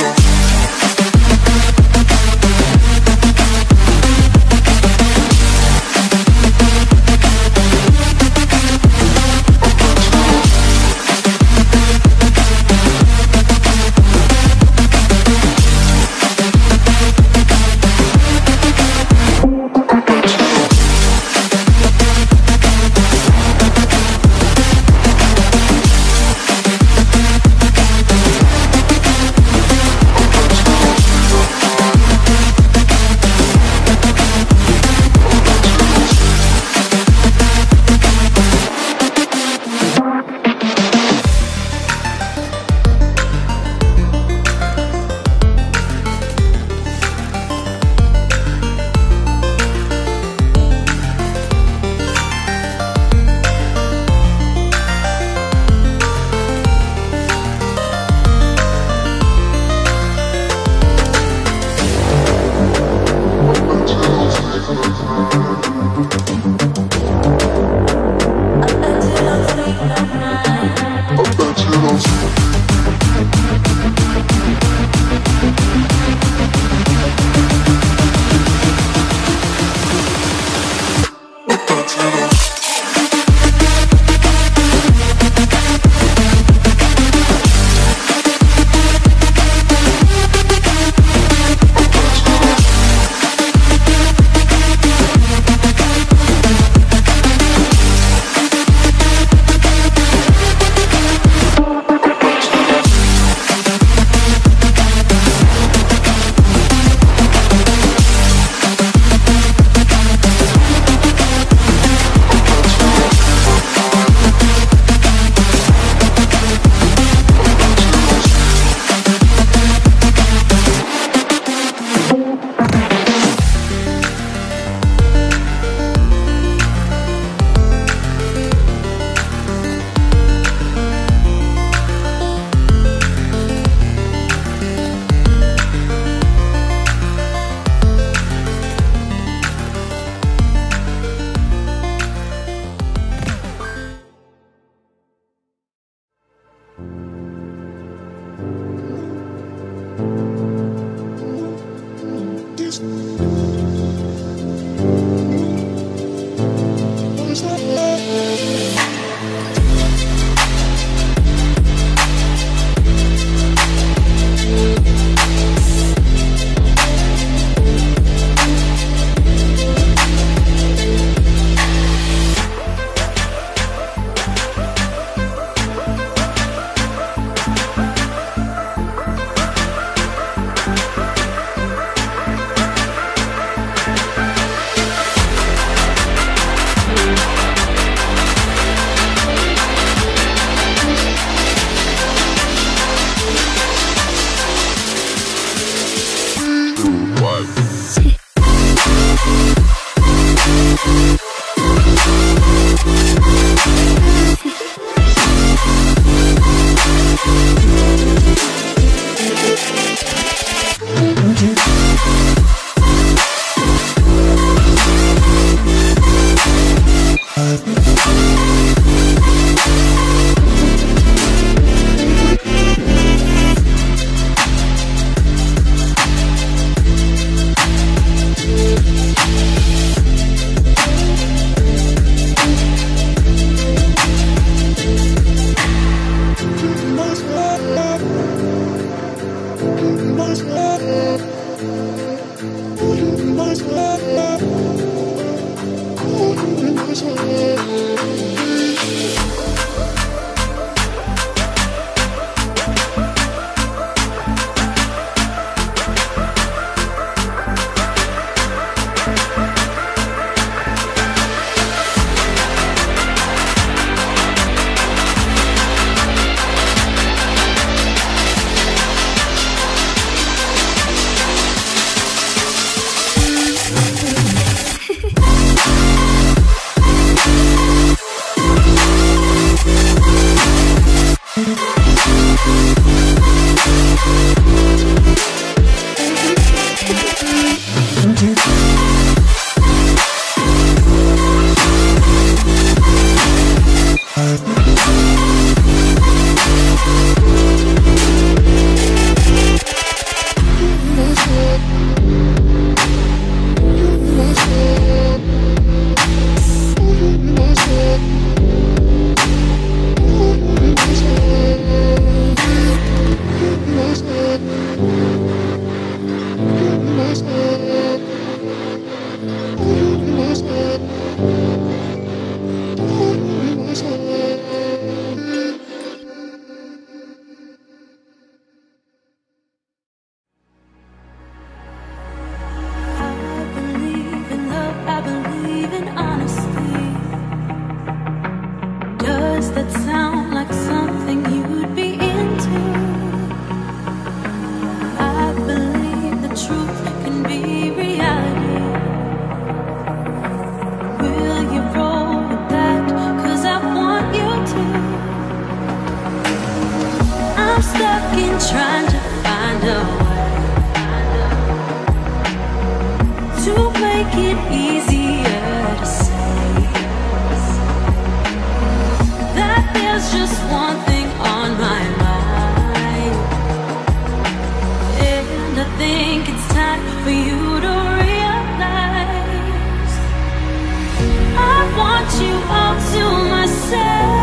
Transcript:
Bye. eyes. You to realize I want you all to myself.